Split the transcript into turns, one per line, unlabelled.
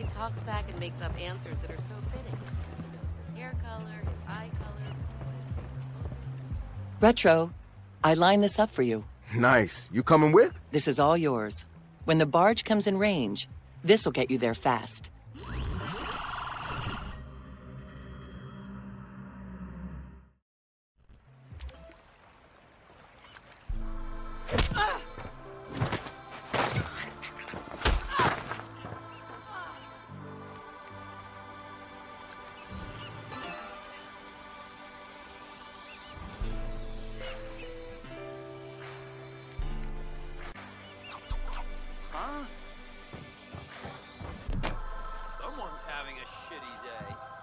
He talks back and makes up answers that are so fitting. His hair color, his eye color.
Retro, I line this up for you.
Nice. You coming with?
This is all yours. When the barge comes in range, this'll get you there fast. Ah! having a shitty day.